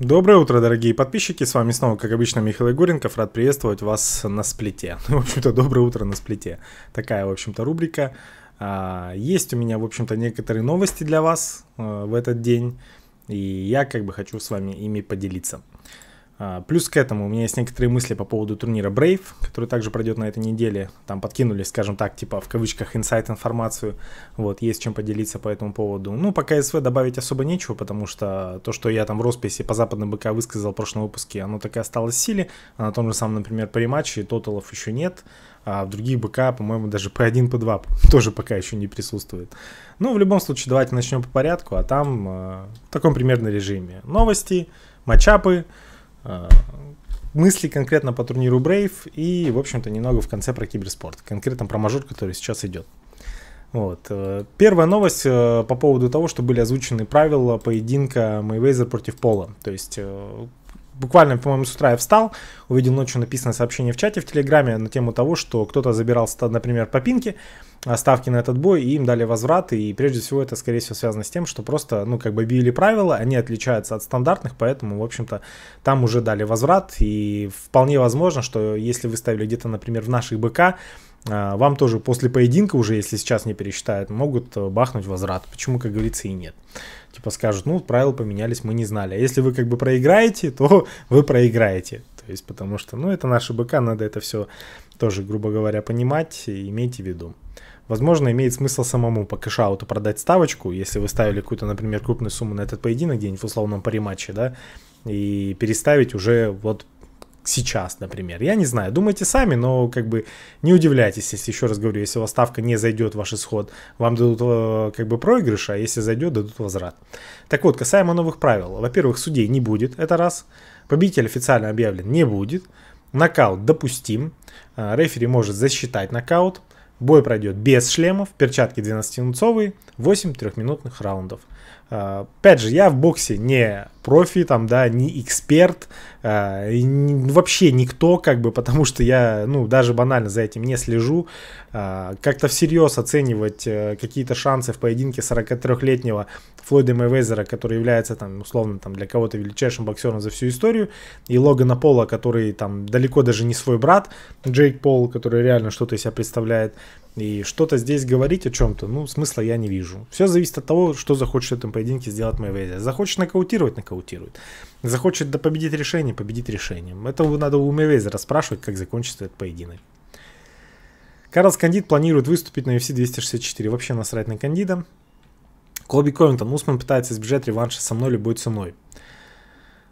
Доброе утро, дорогие подписчики, с вами снова, как обычно, Михаил Егоренков, рад приветствовать вас на сплите. в общем-то, доброе утро на сплите. Такая, в общем-то, рубрика. А, есть у меня, в общем-то, некоторые новости для вас а, в этот день, и я как бы хочу с вами ими поделиться. А, плюс к этому у меня есть некоторые мысли по поводу турнира Brave, который также пройдет на этой неделе. Там подкинули, скажем так, типа в кавычках инсайт информацию. Вот, есть чем поделиться по этому поводу. Ну, по КСВ добавить особо нечего, потому что то, что я там в росписи по западным БК высказал в прошлом выпуске, оно так и осталось в силе. А на том же самом, например, по рематче тоталов еще нет. А в других БК, по-моему, даже по 1, по 2 тоже пока еще не присутствует. Ну, в любом случае, давайте начнем по порядку, а там э, в таком примерном режиме. Новости, матчапы, мысли конкретно по турниру Brave и, в общем-то, немного в конце про киберспорт, конкретно про мажор, который сейчас идет. Вот. Э, первая новость э, по поводу того, что были озвучены правила поединка Мэйвезер против Пола. То есть буквально, по-моему, с утра я встал, увидел ночью написанное сообщение в чате в Телеграме на тему того, что кто-то забирал, например, по пинке, ставки на этот бой, и им дали возврат, и прежде всего это, скорее всего, связано с тем, что просто, ну, как бы били правила, они отличаются от стандартных, поэтому, в общем-то, там уже дали возврат, и вполне возможно, что если вы ставили где-то, например, в наших БК, вам тоже после поединка уже, если сейчас не пересчитают, могут э, бахнуть возврат. Почему, как говорится, и нет. Типа скажут, ну, правила поменялись, мы не знали. А если вы как бы проиграете, то вы проиграете. То есть, потому что, ну, это наши БК, надо это все тоже, грубо говоря, понимать имейте в виду. Возможно, имеет смысл самому по кэшауту продать ставочку, если вы ставили какую-то, например, крупную сумму на этот поединок где-нибудь в условном париматче, да, и переставить уже вот сейчас, например. Я не знаю, думайте сами, но как бы не удивляйтесь, если еще раз говорю, если у вас ставка не зайдет ваш исход, вам дадут э, как бы проигрыш, а если зайдет, дадут возврат. Так вот, касаемо новых правил. Во-первых, судей не будет, это раз. Победитель официально объявлен не будет. Нокаут допустим. Э, рефери может засчитать нокаут. Бой пройдет без шлемов, перчатки 12-унцовые, 8 трехминутных раундов. Uh, опять же, я в боксе не профи, там, да, не эксперт, не, вообще никто, как бы, потому что я, ну, даже банально за этим не слежу. Uh, как-то всерьез оценивать uh, какие-то шансы в поединке 43-летнего Флойда Мэйвезера, который является, там, условно, там, для кого-то величайшим боксером за всю историю, и Логана Пола, который, там, далеко даже не свой брат, Джейк Пол, который реально что-то из себя представляет, и что-то здесь говорить о чем-то, ну, смысла я не вижу. Все зависит от того, что захочет в этом поединке сделать Мэйвезер. Захочет нокаутировать, нокаутирует. Захочет да победить решение, победить решением. Это надо у Мэйвезера спрашивать, как закончится этот поединок. Карлс Кандид планирует выступить на UFC 264. Вообще насрать на Кандида. Колби Ковингтон. Усман пытается избежать реванша со мной любой ценой. А,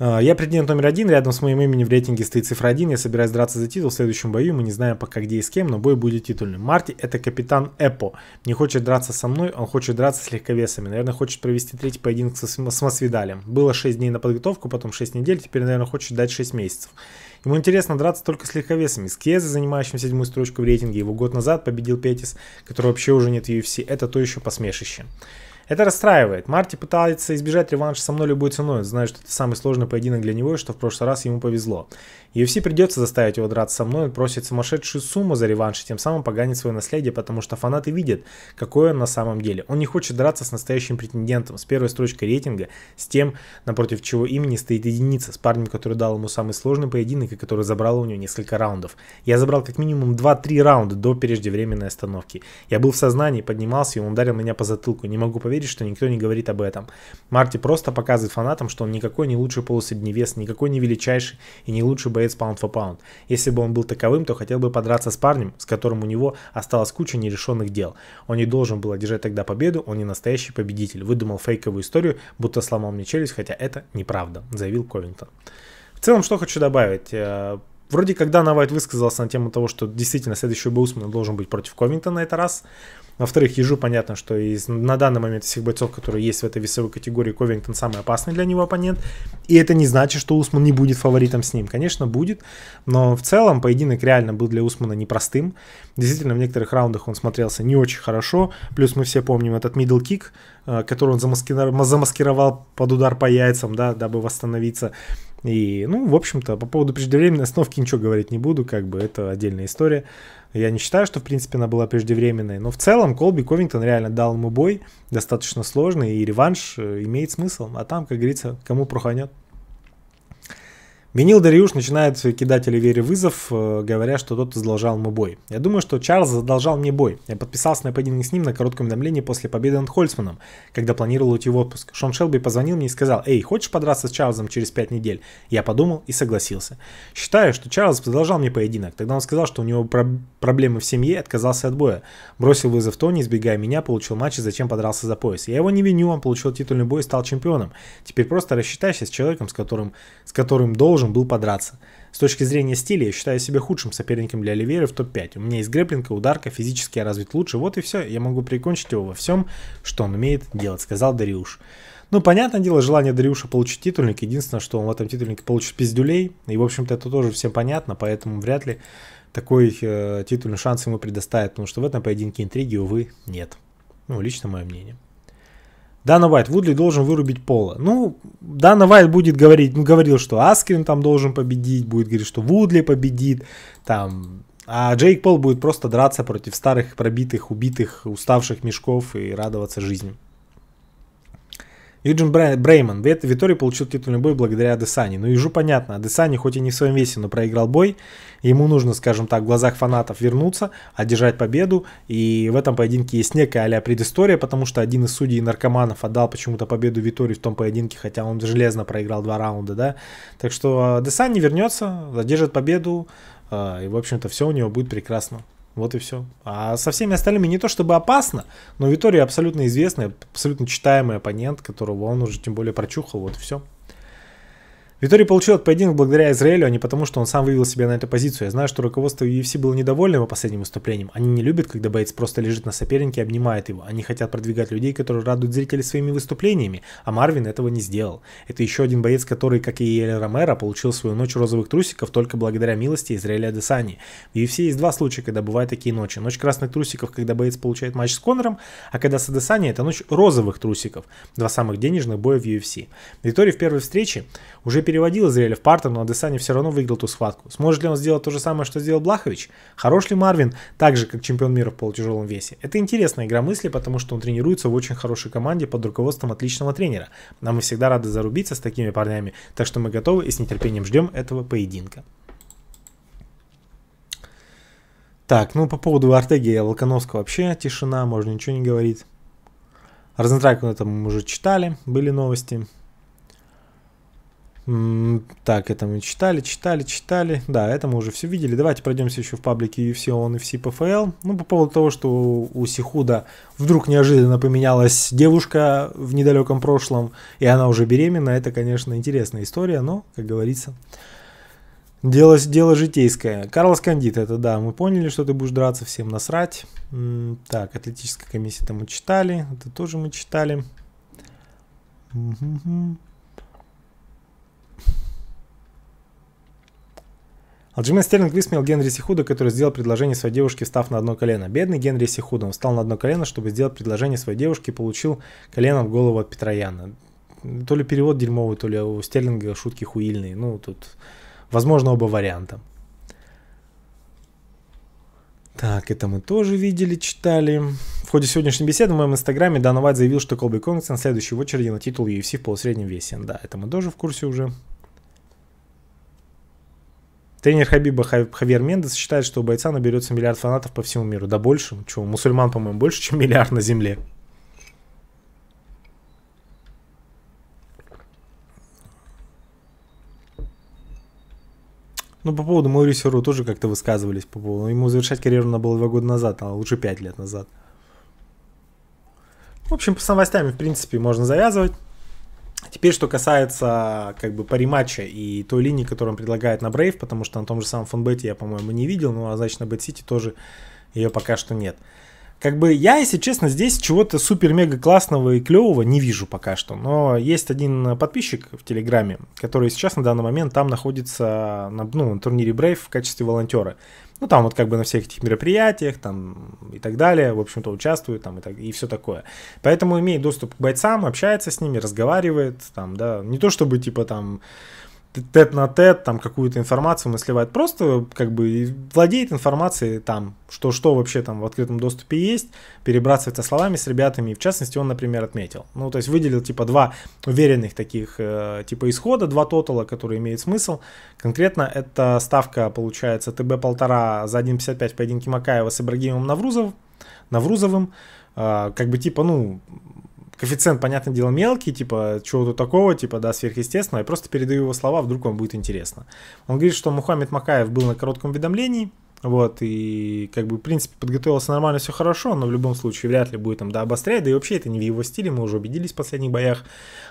я претендент номер один, рядом с моим именем в рейтинге стоит цифра 1, я собираюсь драться за титул в следующем бою, мы не знаем пока где и с кем, но бой будет титульным. Марти это капитан Эпо, не хочет драться со мной, он хочет драться с легковесами, наверное хочет провести третий поединок с, Масвидалем. Было 6 дней на подготовку, потом 6 недель, теперь, наверное, хочет дать 6 месяцев. Ему интересно драться только с легковесами. С Кеза, занимающим седьмую строчку в рейтинге, его год назад победил Петис, который вообще уже нет в UFC. Это то еще посмешище. Это расстраивает. Марти пытается избежать реванша со мной любой ценой, зная, что это самый сложный поединок для него и что в прошлый раз ему повезло. UFC придется заставить его драться со мной, просит сумасшедшую сумму за реванш и тем самым поганить свое наследие, потому что фанаты видят, какой он на самом деле. Он не хочет драться с настоящим претендентом, с первой строчкой рейтинга, с тем, напротив чего имени стоит единица, с парнем, который дал ему самый сложный поединок и который забрал у него несколько раундов. Я забрал как минимум 2-3 раунда до преждевременной остановки. Я был в сознании, поднимался, и он ударил меня по затылку. Не могу поверить, что никто не говорит об этом. Марти просто показывает фанатам, что он никакой не лучший полусредневес, никакой не величайший и не лучший боец pound for pound. Если бы он был таковым, то хотел бы подраться с парнем, с которым у него осталась куча нерешенных дел. Он не должен был одержать тогда победу, он не настоящий победитель. Выдумал фейковую историю, будто сломал мне челюсть, хотя это неправда, заявил Ковингтон. В целом, что хочу добавить. Вроде когда Навайт высказался на тему того, что действительно следующий бой Усмана должен быть против Ковингтона, это раз. Во-вторых, Ежу понятно, что из, на данный момент из всех бойцов, которые есть в этой весовой категории, Ковингтон самый опасный для него оппонент. И это не значит, что Усман не будет фаворитом с ним. Конечно, будет. Но в целом поединок реально был для Усмана непростым. Действительно, в некоторых раундах он смотрелся не очень хорошо. Плюс мы все помним этот middle kick, э, который он замаскировал под удар по яйцам, да, дабы восстановиться. И, ну, в общем-то, по поводу преждевременной остановки ничего говорить не буду, как бы это отдельная история. Я не считаю, что, в принципе, она была преждевременной, но в целом Колби Ковингтон реально дал ему бой, достаточно сложный, и реванш э, имеет смысл. А там, как говорится, кому проханет. Винил Дариуш начинает кидать Оливере вызов, э, говоря, что тот задолжал ему бой. Я думаю, что Чарльз задолжал мне бой. Я подписался на поединок с ним на коротком уведомлении после победы над Хольцманом, когда планировал уйти в отпуск. Шон Шелби позвонил мне и сказал, «Эй, хочешь подраться с Чарльзом через 5 недель?» Я подумал и согласился. Считаю, что Чарльз задолжал мне поединок. Тогда он сказал, что у него про- проблемы в семье, отказался от боя. Бросил вызов Тони, избегая меня, получил матч и зачем подрался за пояс. Я его не виню, он получил титульный бой и стал чемпионом. Теперь просто рассчитайся с человеком, с которым, с которым должен должен был подраться. С точки зрения стиля я считаю себя худшим соперником для Оливейра в топ-5. У меня есть грэплинг ударка, физически я развит лучше. Вот и все, я могу прикончить его во всем, что он умеет делать, сказал Дариуш. Ну, понятное дело, желание Дариуша получить титульник. Единственное, что он в этом титульнике получит пиздюлей. И, в общем-то, это тоже всем понятно, поэтому вряд ли такой э, титульный шанс ему предоставят, потому что в этом поединке интриги, увы, нет. Ну, лично мое мнение. Дана Вайт, Вудли должен вырубить Пола. Ну, Дана Вайт будет говорить, ну, говорил, что Аскрин там должен победить, будет говорить, что Вудли победит, там, а Джейк Пол будет просто драться против старых, пробитых, убитых, уставших мешков и радоваться жизни. Юджин Брейман. Витори получил титульный бой благодаря Адесане. Ну, Южу понятно. Адесане хоть и не в своем весе, но проиграл бой. Ему нужно, скажем так, в глазах фанатов вернуться, одержать победу. И в этом поединке есть некая а предыстория, потому что один из судей наркоманов отдал почему-то победу Витори в том поединке, хотя он железно проиграл два раунда, да. Так что Адесане вернется, задержит победу, а, и, в общем-то, все у него будет прекрасно. Вот и все. А со всеми остальными не то чтобы опасно, но Витория абсолютно известный, абсолютно читаемый оппонент, которого он уже тем более прочухал, вот и все. Витори получил этот поединок благодаря Израилю, а не потому, что он сам вывел себя на эту позицию. Я знаю, что руководство UFC было недовольно его последним выступлением. Они не любят, когда боец просто лежит на сопернике и обнимает его. Они хотят продвигать людей, которые радуют зрителей своими выступлениями, а Марвин этого не сделал. Это еще один боец, который, как и Эль Ромеро, получил свою ночь розовых трусиков только благодаря милости Израиля Адесани. В UFC есть два случая, когда бывают такие ночи. Ночь красных трусиков, когда боец получает матч с Конором, а когда с Адесани это ночь розовых трусиков. Два самых денежных боя в UFC. Витори в первой встрече уже переводил Израиля в партер, но Адесани все равно выиграл ту схватку. Сможет ли он сделать то же самое, что сделал Блахович? Хорош ли Марвин, так же, как чемпион мира в полутяжелом весе? Это интересная игра мысли, потому что он тренируется в очень хорошей команде под руководством отличного тренера. Нам мы всегда рады зарубиться с такими парнями, так что мы готовы и с нетерпением ждем этого поединка. Так, ну по поводу Артеги и Волконовского вообще тишина, можно ничего не говорить. Розентрайк это мы уже читали, были новости. Так, это мы читали, читали, читали. Да, это мы уже все видели. Давайте пройдемся еще в паблике UFC ON FC PFL. Ну, по поводу того, что у Сихуда вдруг неожиданно поменялась девушка в недалеком прошлом, и она уже беременна, это, конечно, интересная история, но, как говорится, дело, дело житейское. Карлос Кандит, это да, мы поняли, что ты будешь драться, всем насрать. Так, атлетическая комиссия-то мы читали, это тоже мы читали. Угу. Алджимен Стерлинг высмеял Генри Сихуда, который сделал предложение своей девушке, встав на одно колено. Бедный Генри Сихуда, он встал на одно колено, чтобы сделать предложение своей девушке и получил колено в голову от Петрояна. То ли перевод дерьмовый, то ли у Стерлинга шутки хуильные. Ну, тут, возможно, оба варианта. Так, это мы тоже видели, читали. В ходе сегодняшней беседы в моем инстаграме Дана Вайт заявил, что Колби Конгсон следующий в очереди на титул UFC в полусреднем весе. Да, это мы тоже в курсе уже. Тренер Хабиба Хавьер Мендес считает, что у бойца наберется миллиард фанатов по всему миру. Да больше. Что, мусульман, по-моему, больше, чем миллиард на земле. Ну, по поводу Маурисио Руа тоже как-то высказывались по поводу. Ему завершать карьеру надо было два года назад, а лучше пять лет назад. В общем, с новостями, в принципе, можно завязывать. Теперь, что касается как бы Париматча и той линии, которую он предлагает на Brave, потому что на том же самом фонбете я, по-моему, не видел, ну а значит на BetCity тоже ее пока что нет. Как бы я, если честно, здесь чего-то супер-мега классного и клевого не вижу пока что. Но есть один подписчик в Телеграме, который сейчас на данный момент там находится на, ну, на турнире Brave в качестве волонтера. Ну, там вот как бы на всех этих мероприятиях, там и так далее, в общем-то, участвует там и, так, и все такое. Поэтому имеет доступ к бойцам, общается с ними, разговаривает, там, да, не то чтобы, типа, там, тет на тет, там какую-то информацию мы сливает. Просто как бы владеет информацией там, что, что вообще там в открытом доступе есть, перебрасывается словами с ребятами. И в частности, он, например, отметил. Ну, то есть выделил типа два уверенных таких э, типа исхода, два тотала, которые имеют смысл. Конкретно это ставка, получается, ТБ полтора за 1.55 в поединке Макаева с Ибрагимом Наврузов, Наврузовым. Э, как бы типа, ну, коэффициент, понятное дело, мелкий, типа, чего-то такого, типа, да, сверхъестественного, я просто передаю его слова, вдруг вам будет интересно. Он говорит, что Мухаммед Макаев был на коротком уведомлении, вот, и как бы, в принципе, подготовился нормально, все хорошо, но в любом случае вряд ли будет там, да, обострять, да и вообще это не в его стиле, мы уже убедились в последних боях.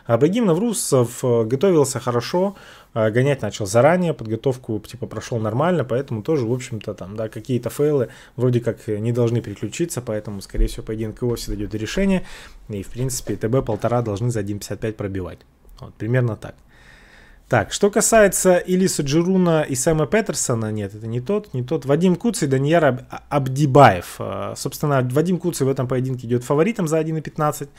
А Брагим Наврусов э, готовился хорошо, э, гонять начал заранее, подготовку, типа, прошел нормально, поэтому тоже, в общем-то, там, да, какие-то фейлы вроде как не должны переключиться, поэтому, скорее всего, поединок и вовсе дойдет до решения, и, в принципе, ТБ полтора должны за 1.55 пробивать. Вот, примерно так. Так, что касается Илиса Джируна и Сэма Петерсона, нет, это не тот, не тот. Вадим Куций, Данияр Абдибаев. А, собственно, Вадим Куций в этом поединке идет фаворитом за 1.15.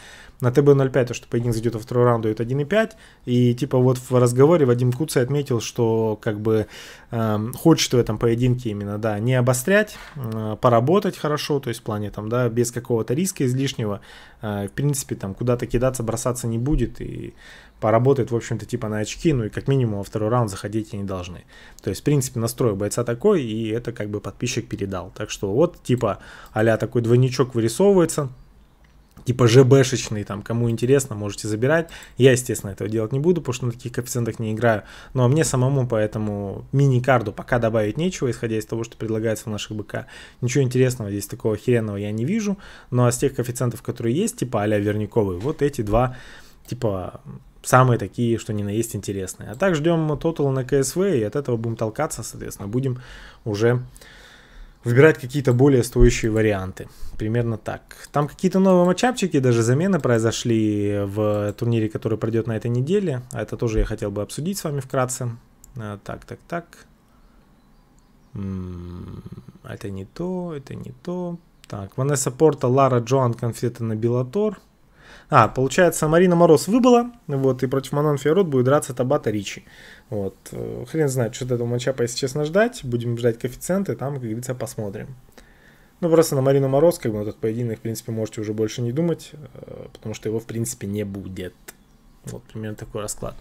На ТБ-05, то, что поединок зайдет во второй раунд, идет 1.5. И типа вот в разговоре Вадим Куций отметил, что как бы э, хочет в этом поединке именно, да, не обострять, э, поработать хорошо, то есть в плане там, да, без какого-то риска излишнего. Э, в принципе, там куда-то кидаться, бросаться не будет. И поработает, в общем-то, типа на очки, ну и как минимум во второй раунд заходить не должны. То есть, в принципе, настрой бойца такой, и это как бы подписчик передал. Так что вот, типа, а такой двойничок вырисовывается, типа ЖБшечный, там, кому интересно, можете забирать. Я, естественно, этого делать не буду, потому что на таких коэффициентах не играю. Но мне самому поэтому мини-карду пока добавить нечего, исходя из того, что предлагается в наших БК. Ничего интересного здесь такого херенного я не вижу. Ну а с тех коэффициентов, которые есть, типа а-ля Верниковый, вот эти два, типа самые такие, что ни на есть интересные. А так ждем тотал на КСВ, и от этого будем толкаться, соответственно, будем уже выбирать какие-то более стоящие варианты. Примерно так. Там какие-то новые матчапчики, даже замены произошли в турнире, который пройдет на этой неделе. А это тоже я хотел бы обсудить с вами вкратце. А, так, так, так. Это не то, это не то. Так, Ванесса Порта, Лара Джоан, конфеты на Белатор. А, получается, Марина Мороз выбыла, вот, и против Манон Фиорот будет драться Табата Ричи. Вот, э, хрен знает, что от этого matchup а, если честно, ждать. Будем ждать коэффициенты, там, как говорится, посмотрим. Ну, просто на Марину Мороз, как бы, на этот поединок, в принципе, можете уже больше не думать, э, потому что его, в принципе, не будет. Вот, примерно такой расклад.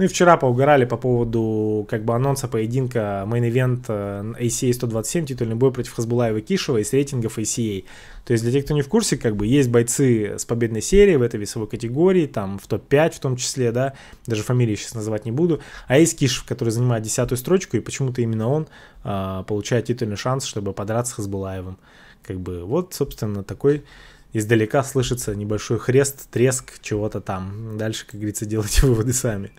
Ну и вчера поугорали по поводу как бы анонса поединка main event ACA 127, титульный бой против Хазбулаева Кишева из рейтингов ACA. То есть для тех, кто не в курсе, как бы есть бойцы с победной серии в этой весовой категории, там в топ-5 в том числе, да, даже фамилии сейчас называть не буду, а есть Кишев, который занимает десятую строчку, и почему-то именно он а, получает титульный шанс, чтобы подраться с Хазбулаевым. Как бы вот, собственно, такой издалека слышится небольшой хрест, треск чего-то там. Дальше, как говорится, делайте выводы сами.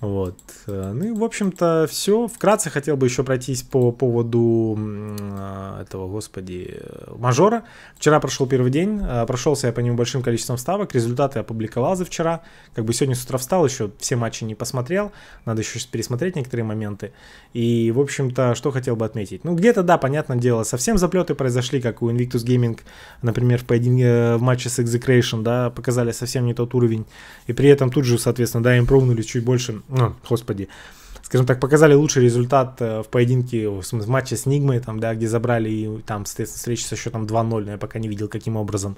Вот. Э, ну и, в общем-то, все. Вкратце хотел бы еще пройтись по поводу э, этого, господи, мажора. Вчера прошел первый день, э, прошелся я по нему большим количеством ставок, результаты опубликовал за вчера. Как бы сегодня с утра встал, еще все матчи не посмотрел, надо еще пересмотреть некоторые моменты. И, в общем-то, что хотел бы отметить. Ну, где-то, да, понятное дело, совсем заплеты произошли, как у Invictus Gaming, например, в, поединке, в матче с Execration, да, показали совсем не тот уровень. И при этом тут же, соответственно, да, импровнули чуть больше ну, господи, скажем так, показали лучший результат э, в поединке, в матче с Нигмой, там, да, где забрали, и там, соответственно, встреча со счетом 2-0, но я пока не видел, каким образом.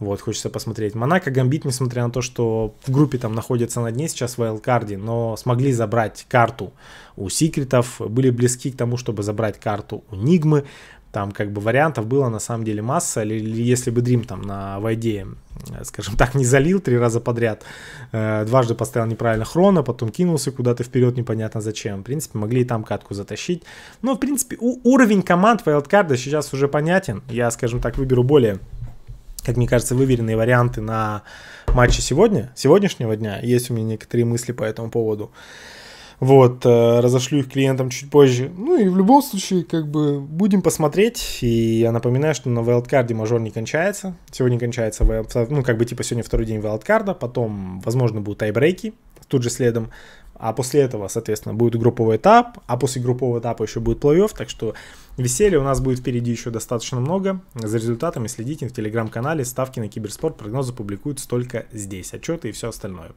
Вот, хочется посмотреть. Монако Гамбит, несмотря на то, что в группе там находится на дне сейчас в Wildcard, но смогли забрать карту у Секретов, были близки к тому, чтобы забрать карту у Нигмы. Там как бы вариантов было на самом деле масса. Или, если бы Дрим там на войде, э, скажем так, не залил три раза подряд, э, дважды поставил неправильно хрона, потом кинулся куда-то вперед, непонятно зачем. В принципе, могли и там катку затащить. Но, в принципе, уровень команд Wildcard сейчас уже понятен. Я, скажем так, выберу более как мне кажется, выверенные варианты на матче сегодня, сегодняшнего дня. Есть у меня некоторые мысли по этому поводу. Вот, э, разошлю их клиентам чуть позже. Ну и в любом случае, как бы, будем посмотреть. И я напоминаю, что на вайлдкарде мажор не кончается. Сегодня кончается, ну, как бы, типа, сегодня второй день вайлдкарда. Потом, возможно, будут тайбрейки тут же следом. А после этого, соответственно, будет групповой этап, а после группового этапа еще будет плей-офф, так что веселья у нас будет впереди еще достаточно много. За результатами следите в телеграм-канале, ставки на киберспорт, прогнозы публикуются только здесь, отчеты и все остальное.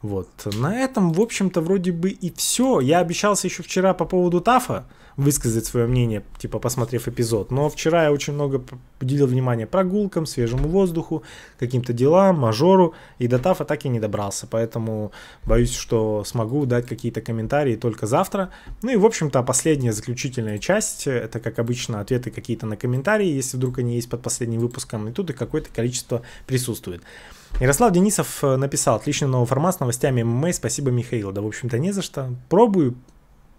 Вот. На этом, в общем-то, вроде бы и все. Я обещался еще вчера по поводу ТАФа высказать свое мнение, типа посмотрев эпизод. Но вчера я очень много уделил внимание прогулкам, свежему воздуху, каким-то делам, мажору. И до ТАФа так и не добрался. Поэтому боюсь, что смогу дать какие-то комментарии только завтра. Ну и, в общем-то, последняя заключительная часть. Это, как обычно, ответы какие-то на комментарии, если вдруг они есть под последним выпуском. И тут и какое-то количество присутствует. Ярослав Денисов э, написал, отличный новый формат с новостями ММА, спасибо Михаил. Да, в общем-то, не за что. Пробую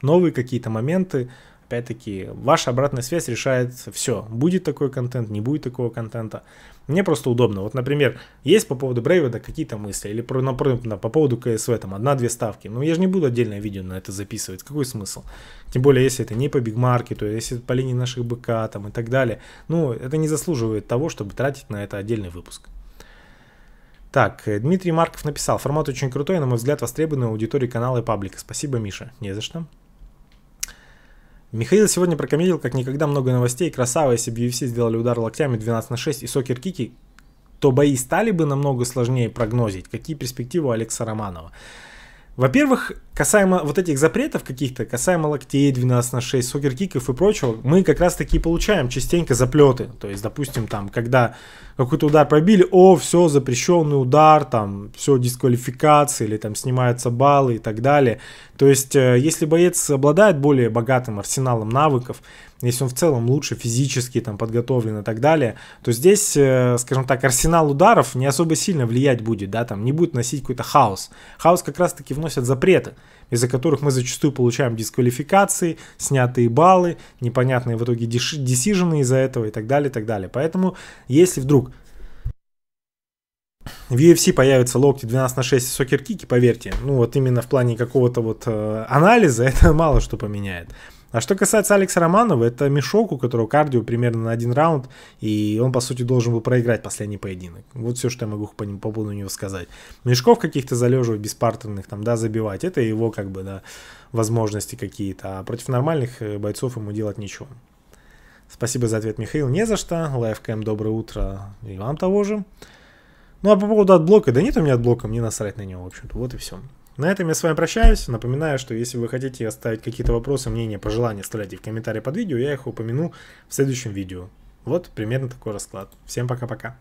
новые какие-то моменты. Опять-таки, ваша обратная связь решает все. Будет такой контент, не будет такого контента. Мне просто удобно. Вот, например, есть по поводу Брейведа какие-то мысли, или про, например, по поводу КСВ, там, одна-две ставки. Ну, я же не буду отдельное видео на это записывать. Какой смысл? Тем более, если это не по бигмаркету, если это по линии наших БК, там, и так далее. Ну, это не заслуживает того, чтобы тратить на это отдельный выпуск. Так, э, Дмитрий Марков написал, формат очень крутой, на мой взгляд, востребованный аудитории канала и паблика. Спасибо, Миша. Не за что. Михаил сегодня прокомедил как никогда много новостей. Красава, если бы UFC сделали удар локтями 12 на 6 и сокер-кики, то бои стали бы намного сложнее прогнозить. Какие перспективы у Алекса Романова? Во-первых, касаемо вот этих запретов каких-то, касаемо локтей 12 на 6, сокер-киков и прочего, мы как раз таки получаем частенько заплеты. То есть, допустим, там, когда какой-то удар пробили, о, все, запрещенный удар, там, все, дисквалификация, или там снимаются баллы и так далее. То есть, э, если боец обладает более богатым арсеналом навыков, если он в целом лучше физически там подготовлен и так далее, то здесь, э, скажем так, арсенал ударов не особо сильно влиять будет, да, там не будет носить какой-то хаос. Хаос как раз-таки вносят запреты, из-за которых мы зачастую получаем дисквалификации, снятые баллы, непонятные в итоге десижены из-за этого и так далее, и так далее. Поэтому, если вдруг в UFC появятся локти 12 на 6 сокер-кики, поверьте, ну вот именно в плане какого-то вот э, анализа это мало что поменяет. А что касается Алекса Романова, это мешок, у которого кардио примерно на один раунд, и он, по сути, должен был проиграть последний поединок. Вот все, что я могу по, по поводу него сказать. Мешков каких-то залеживать беспартерных, там, да, забивать, это его, как бы, да, возможности какие-то, а против нормальных э, бойцов ему делать ничего. Спасибо за ответ, Михаил. Не за что. Lifecam, доброе утро. И вам того же. Ну а по поводу отблока, да нет у меня отблока, мне насрать на него, в общем-то. Вот и все. На этом я с вами прощаюсь. Напоминаю, что если вы хотите оставить какие-то вопросы, мнения, пожелания, оставляйте в комментарии под видео, я их упомяну в следующем видео. Вот примерно такой расклад. Всем пока-пока.